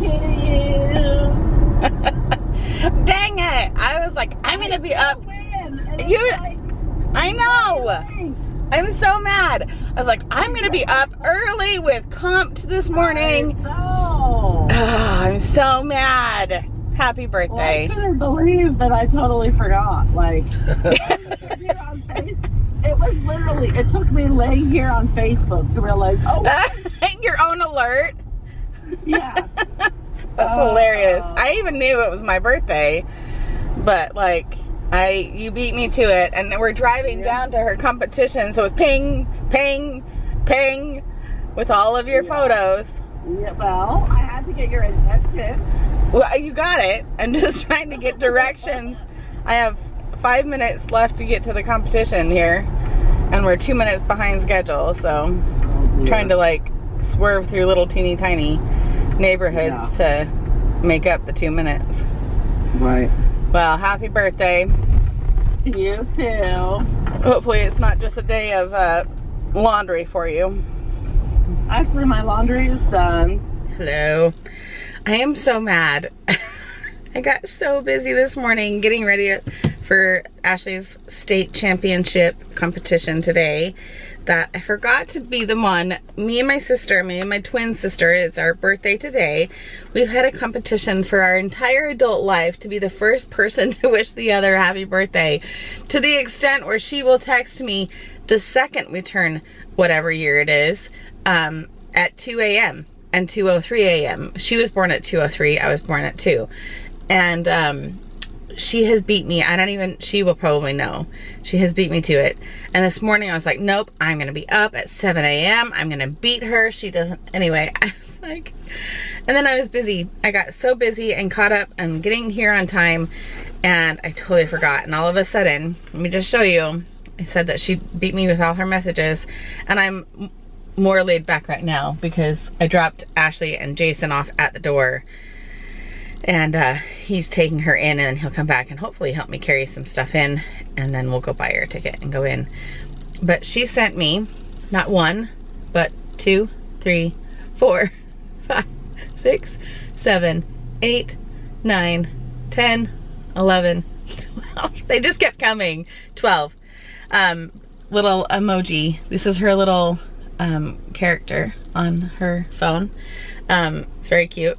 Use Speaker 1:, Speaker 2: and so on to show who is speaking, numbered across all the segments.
Speaker 1: birthday you.
Speaker 2: Dang it! I was like, I'm gonna be up.
Speaker 1: When? And it's
Speaker 2: You-
Speaker 1: like,
Speaker 2: I know. I'm so mad. I was like, I'm gonna be up early with Comped this morning.
Speaker 1: No.
Speaker 2: Ah, I'm so mad. Happy
Speaker 1: Well, I
Speaker 2: birthday.
Speaker 1: couldn't believe that I totally forgot. Like, here on Face- it was literally, it took me laying here on Facebook to realize, oh,
Speaker 2: Your own alert.
Speaker 1: yeah.
Speaker 2: That's
Speaker 1: Oh.
Speaker 2: hilarious. I even knew it was my birthday, but like, I you beat me to it, and we're driving
Speaker 1: Yeah.
Speaker 2: down to her competition, so it's ping, ping, ping, with all of your
Speaker 1: Yeah.
Speaker 2: photos.
Speaker 1: yeah. Well, I had to get your attention.
Speaker 2: Well, you got it. I'm just trying to get directions. I have five minutes left to get to the competition here, and we're two minutes behind schedule. So oh, trying to like swerve through little teeny tiny neighborhoods to make up the two minutes.
Speaker 1: Right.
Speaker 2: Well, happy birthday.
Speaker 1: You too.
Speaker 2: Hopefully, it's not just a day of uh, laundry for you.
Speaker 1: Actually, my laundry is done.
Speaker 2: Hello. I am so mad. I got so busy this morning getting ready for Ashley's state championship competition today that I forgot to be the one. Me and my sister, me and my twin sister, it's our birthday today. We've had a competition for our entire adult life to be the first person to wish the other happy birthday to the extent where she will text me the second we turn whatever year it is um, at 2 a.m. and 2.03 a.m. She was born at 2.03, I was born at 2. And um, she has beat me. I don't even, she will probably know. She has beat me to it. And this morning I was like, nope, I'm going to be up at 7 a.m. I'm going to beat her. She doesn't, anyway, I was like, and then I was busy. I got so busy and caught up and getting here on time and I totally forgot. And all of a sudden, let me just show you, I said that she beat me with all her messages and I'm more laid back right now because I dropped Ashley and Jason off at the door and uh, he's taking her in and he'll come back and hopefully help me carry some stuff in and then we'll go buy her ticket and go in. But she sent me not one, but two, three, four, five, six, seven, eight, nine, ten, eleven, twelve. They just kept coming. 12. Um, little emoji. This is her little um, character on her phone. Um, it's very cute.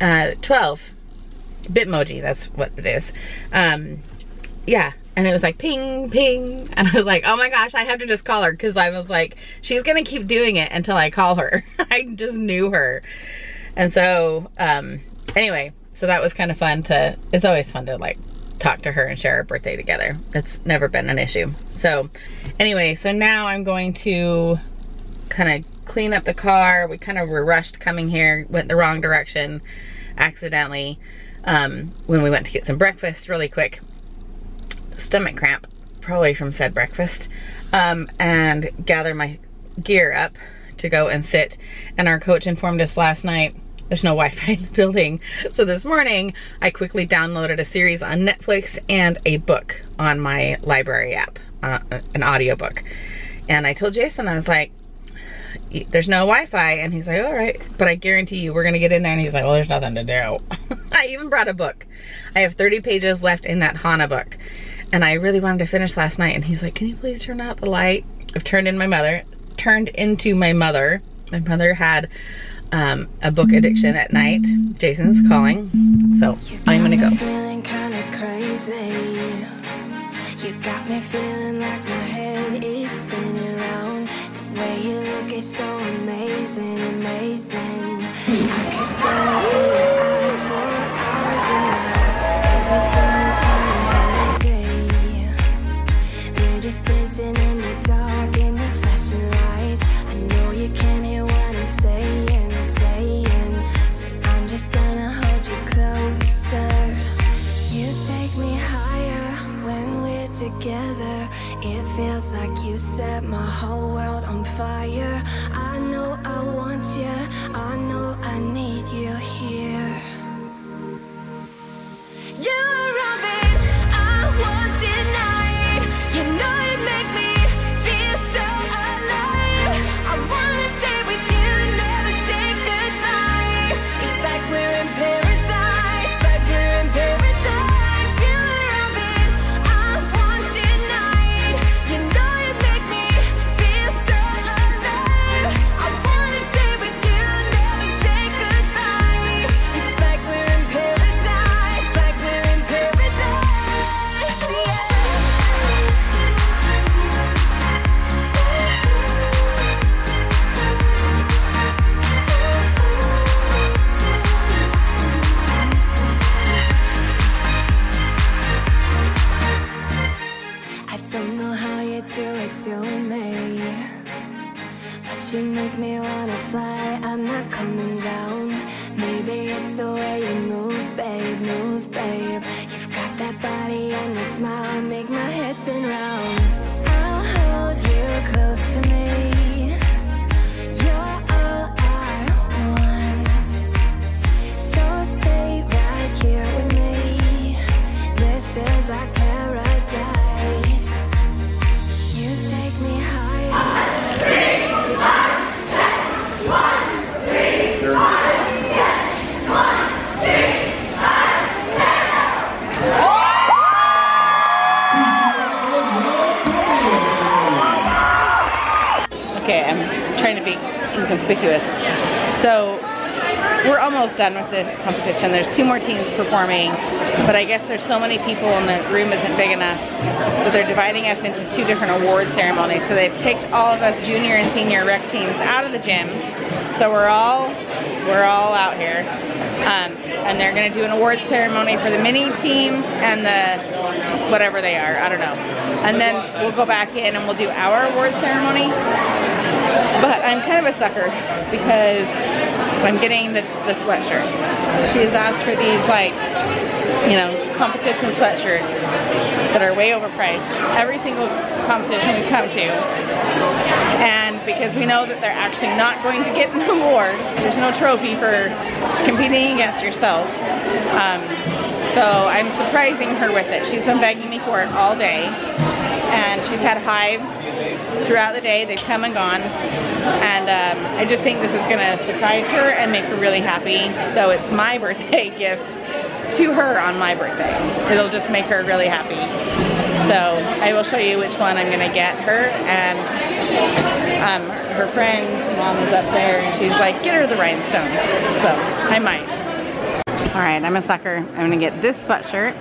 Speaker 2: Uh, 12. Bitmoji, that's what it is. Um, yeah. And it was like ping, ping. And I was like, oh my gosh, I have to just call her. Cause I was like, she's gonna keep doing it until I call her. I just knew her. And so, um, anyway, so that was kind of fun to, it's always fun to like talk to her and share our birthday together. That's never been an issue. So anyway, so now I'm going to kind of clean up the car. We kind of were rushed coming here, went the wrong direction accidentally um, when we went to get some breakfast really quick. Stomach cramp, probably from said breakfast, um, and gather my gear up to go and sit. And our coach informed us last night there's no Wi-Fi in the building. So this morning, I quickly downloaded a series on Netflix and a book on my library app, uh, an audiobook. And I told Jason, I was like, there's no Wi-Fi. And he's like, all right, but I guarantee you we're gonna get in there. And he's like, well, there's nothing to do. I even brought a book. I have 30 pages left in that Hana book. And I really wanted to finish last night. And he's like, can you please turn out the light? I've turned in my mother, turned into my mother. My mother had um, a book addiction at night. Jason's calling. So I'm gonna go.
Speaker 3: Is so amazing, amazing. I could stare into your eyes for hours and hours. Everything is kinda hazy. We're just dancing in the dark in the flashing lights. I know you can't hear what I'm saying, saying. So I'm just gonna hold you closer. You take me higher when we're together. It feels like you set my whole world on fire. you may But you make me wanna fly. I'm not coming down. Maybe it's the way you move, babe Move, babe. You've got that body and that smile. Make my head spin round. So
Speaker 2: we're almost done with the competition. There's two more teams performing, but I guess there's so many people and the room isn't big enough that they're dividing us into two different award ceremonies. So they've kicked all of us junior and senior rec teams out of the gym. So we're all we're all out here. Um, and they're gonna do an award ceremony for the mini teams and the whatever they are, I don't know. And then we'll go back in and we'll do our award ceremony. But I'm kind of a sucker because I'm getting the, the sweatshirt. She has asked for these like, you know, competition sweatshirts that are way overpriced. Every single competition we come to. And because we know that they're actually not going to get an award, there's no trophy for competing against yourself. Um, so I'm surprising her with it. She's been begging me for it all day. And she's had hives throughout the day. They've come and gone. And um, I just think this is gonna surprise her and make her really happy. So it's my birthday gift to her on my birthday. It'll just make her really happy. So I will show you which one I'm gonna get her and um, her friend's mom is up there and she's like, get her the rhinestones. So I might. All right, I'm a sucker. I'm gonna get this sweatshirt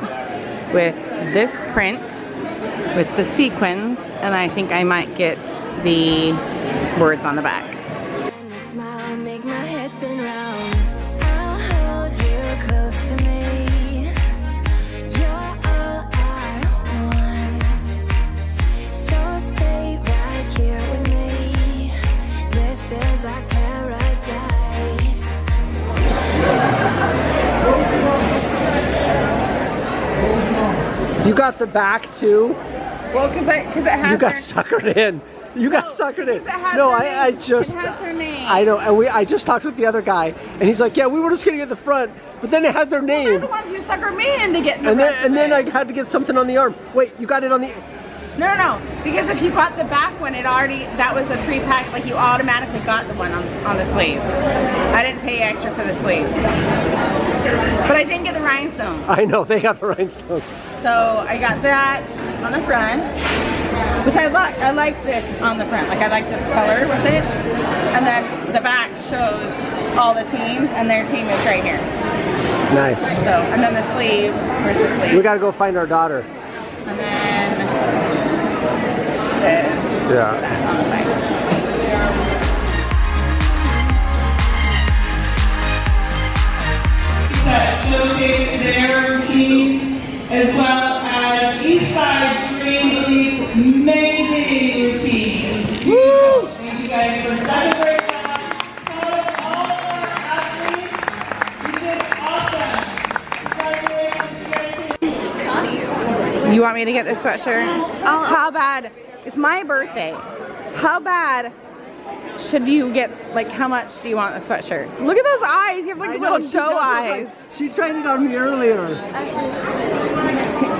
Speaker 2: with this print with the sequins and I think I might get the words on the back.
Speaker 4: Got the back too.
Speaker 2: Well, cause, cause it has
Speaker 4: You got suckered in. You got
Speaker 2: No,
Speaker 4: suckered in. No, I, I just.
Speaker 2: It has their name.
Speaker 4: I know, and we. I just talked with the other guy, and he's like, "Yeah, we were just gonna get the front, but then it had their name
Speaker 2: They're
Speaker 4: name,
Speaker 2: the ones who sucker me into getting the
Speaker 4: and then and then. I had to get something on the arm. Wait, you got it on the.
Speaker 2: No, no, no. Because if you got the back one, it already, that was a three pack, like you automatically got the one on, on the sleeve. I didn't pay extra for the sleeve. But I didn't get the rhinestone.
Speaker 4: I know they got the rhinestone.
Speaker 2: So I got that on the front, which I like. I like this on the front. Like I like this color with it. And then the back shows all the teams and their team is right here.
Speaker 4: Nice.
Speaker 2: So, and then the sleeve, where's the sleeve?
Speaker 4: We got to go find our daughter.
Speaker 2: And then it says
Speaker 4: Yeah.
Speaker 2: that on the side.
Speaker 5: that showcase their routines as well as Eastside Dream League's amazing routines. Woo! Thank you guys for such a great job. Proud of all of our athletes. You did awesome. Congratulations. You guys
Speaker 2: You want me to get this sweatshirt? How bad? It's my birthday. How bad should you get, like, how much do you want the sweatshirt? Look at those eyes. You have, like, little doe eyes.
Speaker 4: She tried it on me earlier.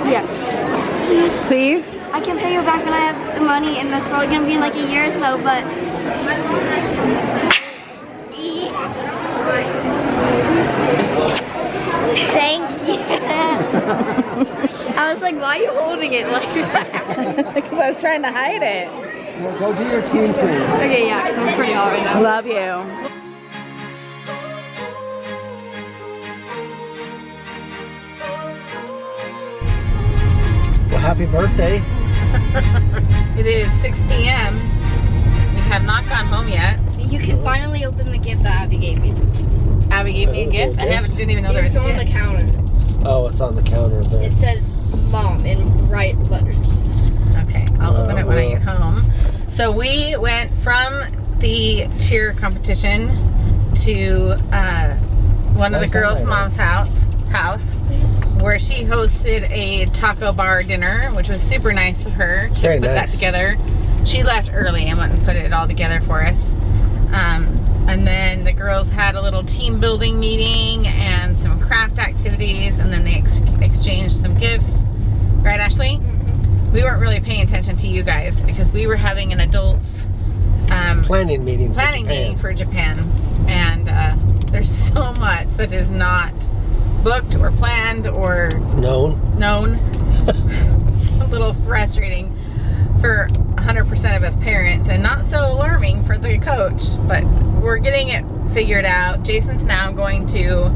Speaker 6: Yes. Please.
Speaker 2: Please?
Speaker 6: I can pay you back when I have the money, and that's probably gonna be in like a year or so, but. Thank you. I was like, why are you holding it like that?
Speaker 2: Because I was trying to hide it.
Speaker 4: Well, go do your team thing.
Speaker 6: okay, yeah, because I'm pretty hot right now.
Speaker 2: Love you.
Speaker 4: Well, happy birthday.
Speaker 2: It is 6 p.m. We have not gone home yet.
Speaker 6: You can finally open the gift that Abby gave me.
Speaker 2: Abby gave me a gift. I haven't, didn't even know there was
Speaker 6: It's on the counter.
Speaker 4: Oh, it's on the counter there.
Speaker 6: It says mom in bright letters.
Speaker 2: Okay, I'll open it when I get home. So we went from the cheer competition to uh, one of the girls'
Speaker 4: lady?
Speaker 2: mom's house, house, where she hosted a taco bar dinner, which was super nice of her to
Speaker 4: Very
Speaker 2: put that together. She left early and went and put it all together for us. Um, and then the girls had a little team building meeting and some craft activities, and then they ex- exchanged some gifts. Right, Ashley? We weren't really paying attention to you guys because we were having an adults um,
Speaker 4: Planning meeting. for
Speaker 2: planning
Speaker 4: Japan.
Speaker 2: meeting for Japan, and uh, there's so much that is not booked or planned or
Speaker 4: Known.
Speaker 2: known. it's a little frustrating for 100% of us parents, and not so alarming for the coach. But we're getting it figured out. Jason's now going to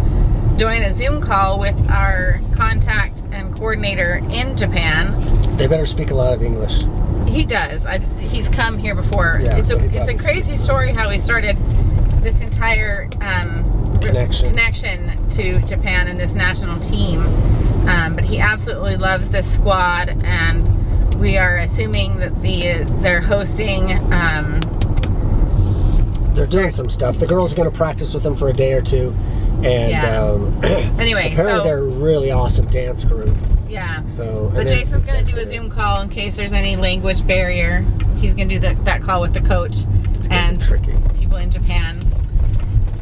Speaker 2: join a Zoom call with our contact and coordinator in Japan.
Speaker 4: They better speak a lot of English.
Speaker 2: He does. I've, he's come here before.
Speaker 4: Yeah,
Speaker 2: it's
Speaker 4: so
Speaker 2: a it's a crazy story how he started this entire um,
Speaker 4: Connection.
Speaker 2: connection to Japan and this national team. Um, but he absolutely loves this squad, and we are assuming that the they're hosting. Um,
Speaker 4: They're doing some stuff. The girls are going to practice with them for a day or two. And
Speaker 2: Yeah.
Speaker 4: um,
Speaker 2: anyway,
Speaker 4: apparently
Speaker 2: so
Speaker 4: they're a really awesome dance group.
Speaker 2: yeah.
Speaker 4: So,
Speaker 2: But
Speaker 4: then-
Speaker 2: Jason's gonna do a Zoom call in case there's any language barrier. He's gonna do that that call with the coach and
Speaker 4: tricky.
Speaker 2: people in Japan.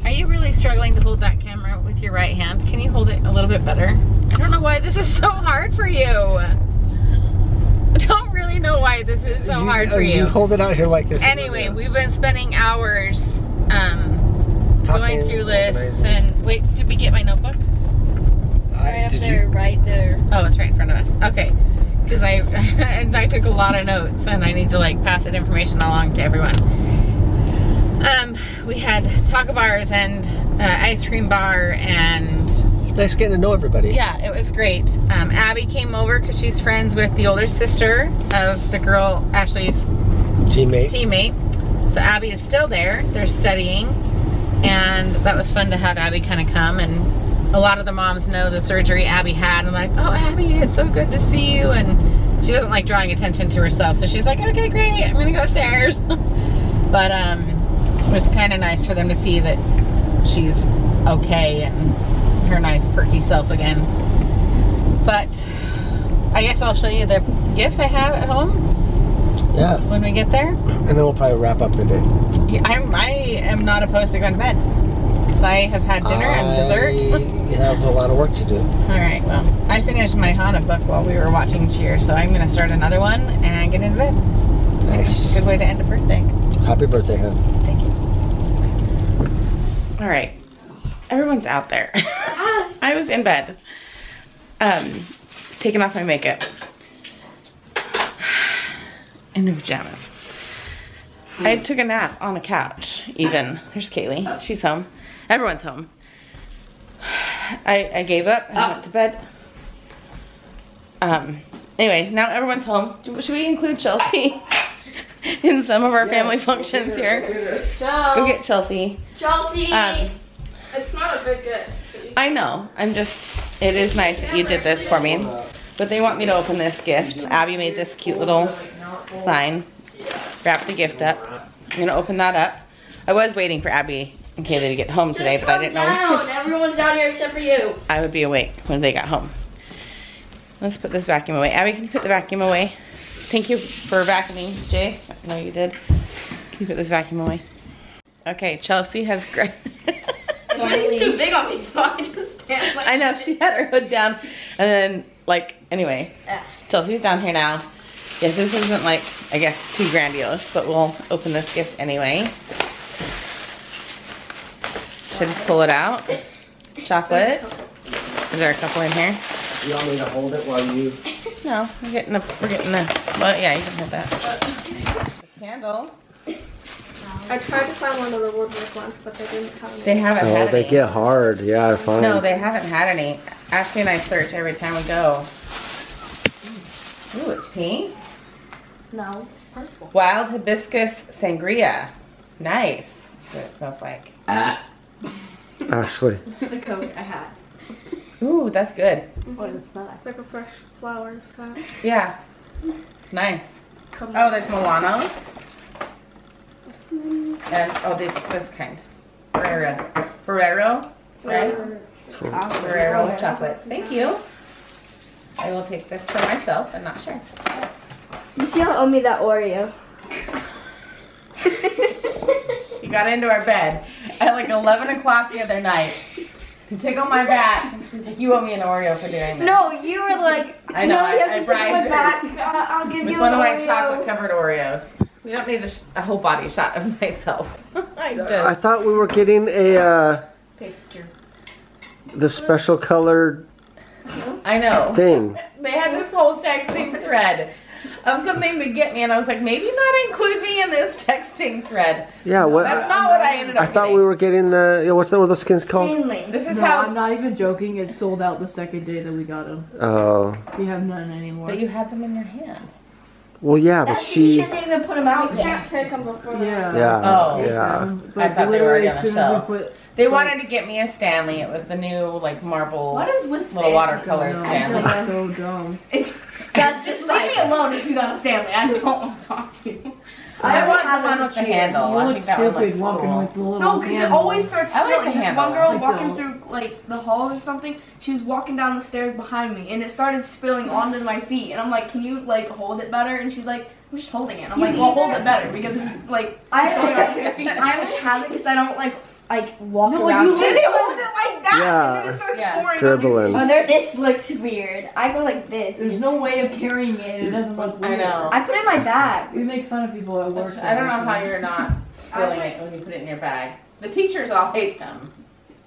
Speaker 2: Are you really struggling to hold that camera with your right hand? Can you hold it a little bit better? I don't know why this is so hard for you. I know why this is so hard for
Speaker 4: uh,
Speaker 2: you.
Speaker 4: hold it out here like this.
Speaker 2: Anyway, we've been spending hours um,
Speaker 4: Talking,
Speaker 2: going through lists
Speaker 4: organizing.
Speaker 2: and wait, did we get my notebook?
Speaker 4: I- did you?
Speaker 6: right there.
Speaker 2: Oh, it's right in front of us. Okay. Because I and I took a lot of notes and I need to like pass that information along to everyone. Um, we had taco bars and uh, ice cream bar and
Speaker 4: Nice getting to know everybody.
Speaker 2: yeah, it was great. Um, Abby came over because she's friends with the older sister of the girl Ashley's
Speaker 4: Teammate.
Speaker 2: teammate. So Abby is still there. They're studying, and that was fun to have Abby kind of come. And a lot of the moms know the surgery Abby had, and like, oh Abby, it's so good to see you. And she doesn't like drawing attention to herself, so she's like, okay, great, I'm gonna go upstairs. but um, it was kind of nice for them to see that she's okay and her nice perky self again. But I guess I'll show you the gift I have at home
Speaker 4: Yeah.
Speaker 2: when we get there.
Speaker 4: And then we'll probably wrap up the day.
Speaker 2: Yeah, I'm, I am not opposed to going to bed because I have had dinner and dessert.
Speaker 4: I have a lot of work to do.
Speaker 2: All right, well, I finished my Hana book while we were watching Cheer, so I'm going to start another one and get into bed.
Speaker 4: Nice.
Speaker 2: Good way to end a birthday.
Speaker 4: Happy birthday, hon.
Speaker 2: Thank you. All right, everyone's out there. I was in bed, um, taking off my makeup, in pajamas. I took a nap on a couch, even. There's Kaylee. She's home. Everyone's home. I, I gave up. I went to bed. Um, anyway, now everyone's home. Should we include Chelsea in some of our family functions here? Go get Chelsea.
Speaker 6: Chelsea.
Speaker 2: Um,
Speaker 6: it's not a big gift.
Speaker 2: I know. I'm just, it is nice that you did this for me. But they want me to open this gift. Abby made this cute little sign. Wrap the gift up. I'm gonna open that up. I was waiting for Abby and Kaylee to get home today, but I didn't know
Speaker 6: Down. Everyone's down here except for you.
Speaker 2: I would be awake when they got home. Let's put this vacuum away. Abby, can you put the vacuum away? Thank you for vacuuming, Jay. I know you did. Can you put this vacuum away? Okay, Chelsea has great.
Speaker 6: Mine's too big on me, so I just stand like
Speaker 2: I know she had her hood down, and then like anyway, Chelsea's down here now. Yes, this isn't like I guess too grandiose, but we'll open this gift anyway. Should I just pull it out? Chocolate. Is there a couple in here?
Speaker 4: You want me to hold it while you...
Speaker 2: No, we're getting a we're getting a well yeah, you can hold that. A candle.
Speaker 6: I tried to find one of the woodwork ones, but they didn't have any.
Speaker 2: They haven't
Speaker 4: Oh,
Speaker 2: had
Speaker 4: they
Speaker 2: any.
Speaker 4: get hard. Yeah, I find.
Speaker 2: No, they haven't had any. Ashley and I search every time we go. Ooh, it's pink.
Speaker 6: No, it's purple.
Speaker 2: Wild hibiscus sangria. Nice. That's what it smells like. Ah.
Speaker 4: Ashley.
Speaker 6: the coat I had.
Speaker 2: Ooh, that's good. Mm-hmm.
Speaker 6: What is that? It's like a fresh flower scent.
Speaker 2: Yeah. It's nice. Oh, there's Milanos. And oh this this kind. Ferrero. Ferrero. Right? Ferrero chocolates. Thank you. I will take this for myself and not share.
Speaker 6: You still owe me that Oreo.
Speaker 2: She got into our bed at like 11 o'clock the other night to tickle my back. She's like, you owe me an Oreo for doing that.
Speaker 6: No, you were like,
Speaker 2: I know,
Speaker 6: no,
Speaker 2: I-
Speaker 6: you have
Speaker 2: I
Speaker 6: to
Speaker 2: bribed
Speaker 6: my back. Uh, I'll give
Speaker 2: With
Speaker 6: you
Speaker 2: one
Speaker 6: an
Speaker 2: of my chocolate covered Oreos. We don't need a, a whole body shot of myself. I just
Speaker 4: I thought we were getting a uh,
Speaker 2: picture.
Speaker 4: the special colored
Speaker 2: I know.
Speaker 4: thing.
Speaker 2: They had this whole texting thread of something to get me, and I was like, maybe not include me in this texting thread.
Speaker 4: Yeah, what?
Speaker 2: That's not what I ended up
Speaker 4: I thought
Speaker 2: getting.
Speaker 4: we were getting the yeah, what's the what are those skins called?
Speaker 6: Stanley.
Speaker 2: This is
Speaker 7: No,
Speaker 2: how.
Speaker 7: I'm not even joking. It sold out the second day that we got them.
Speaker 4: Oh,
Speaker 7: We have none anymore.
Speaker 2: But you have them in your hand.
Speaker 4: Well, yeah, but
Speaker 6: That's she
Speaker 4: she.
Speaker 6: hasn't even put them out
Speaker 1: You
Speaker 6: yet.
Speaker 1: can't take them before that.
Speaker 7: yeah.
Speaker 4: Yeah,
Speaker 2: Oh.
Speaker 4: yeah.
Speaker 7: Um,
Speaker 2: I thought they were already on
Speaker 7: as
Speaker 2: the
Speaker 7: soon as we
Speaker 2: shelf.
Speaker 7: put-
Speaker 2: They wanted to get me a Stanley. It was the new like marble
Speaker 8: What is with
Speaker 2: little watercolor
Speaker 7: No,
Speaker 2: Stanley.
Speaker 7: that's so dumb.
Speaker 8: It's
Speaker 6: That's
Speaker 8: just
Speaker 6: just
Speaker 8: leave
Speaker 6: like
Speaker 8: me alone if you got a Stanley. I don't want to talk to you.
Speaker 2: I,
Speaker 6: I
Speaker 2: want the
Speaker 6: have
Speaker 2: one
Speaker 6: a
Speaker 2: with the
Speaker 6: chair.
Speaker 2: handle.
Speaker 7: You
Speaker 2: I
Speaker 7: look
Speaker 2: think that one
Speaker 7: stupid
Speaker 2: looks
Speaker 7: walking
Speaker 2: cool.
Speaker 7: with the little
Speaker 8: No, because it
Speaker 7: handle.
Speaker 8: always starts
Speaker 2: I like
Speaker 8: spilling.
Speaker 2: the
Speaker 8: this
Speaker 2: handle.
Speaker 8: one girl
Speaker 7: I
Speaker 8: walking
Speaker 7: don't.
Speaker 8: through like the hall or something, she was walking down the stairs behind me, and it started spilling onto my feet. And I'm like, "Can you like hold it better?" And she's like, "I'm just holding it." And I'm like, "Well, hold it better because it's like
Speaker 6: I
Speaker 8: showing off your feet."
Speaker 6: I only have it because I don't like like walk
Speaker 8: No,
Speaker 6: around.
Speaker 8: you literally hold it like that,
Speaker 4: Yeah.
Speaker 8: and then it starts
Speaker 4: Yeah.
Speaker 8: pouring.
Speaker 4: Dribbling.
Speaker 6: Oh, there's this looks weird. I go like this.
Speaker 7: There's no way of carrying it. It doesn't look
Speaker 2: I know.
Speaker 6: I put it in my bag.
Speaker 7: We make fun of people at work.
Speaker 2: I don't know how you're not spilling it when you put it in your bag. The teachers all hate them.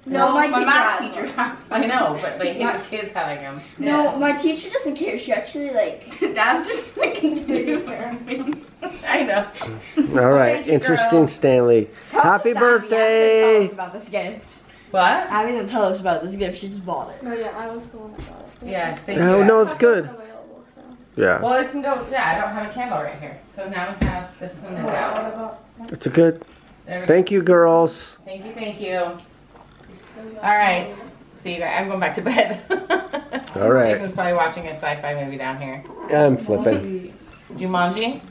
Speaker 6: No, my teacher
Speaker 8: math
Speaker 6: has
Speaker 8: teacher
Speaker 6: one.
Speaker 8: has.
Speaker 2: I know, but like hate
Speaker 6: My-
Speaker 2: kids having them.
Speaker 6: No, my teacher doesn't care. She actually like.
Speaker 8: Dad's just gonna continue wearing.
Speaker 2: I know.
Speaker 4: All right,
Speaker 2: Thank
Speaker 4: interesting,
Speaker 2: girls.
Speaker 4: Stanley.
Speaker 6: Tell
Speaker 4: Happy
Speaker 6: about Abby. Abby Tell
Speaker 4: birthday!
Speaker 6: us about this gift.
Speaker 2: What?
Speaker 6: Abby didn't tell us about this gift. She just bought it.
Speaker 1: No, yeah, I was the one that got it.
Speaker 2: Yes, thank
Speaker 4: Oh
Speaker 2: you.
Speaker 4: no, it's good. Yeah,
Speaker 2: Well, it can go. Yeah, I don't have a candle right here, so now we have this one is out.
Speaker 4: it's a good.
Speaker 2: There we go.
Speaker 4: Thank you, girls.
Speaker 2: Thank you, thank you. All right. See you guys. I'm going back to bed.
Speaker 4: All right.
Speaker 2: Jason's probably watching a sci-fi movie down here.
Speaker 4: I'm flipping.
Speaker 2: Jumanji.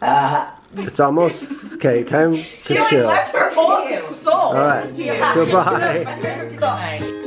Speaker 4: Uh, it's almost okay. Time to
Speaker 8: She like
Speaker 4: chill.
Speaker 8: lets her whole soul.
Speaker 4: All right. Goodbye.
Speaker 2: Good night.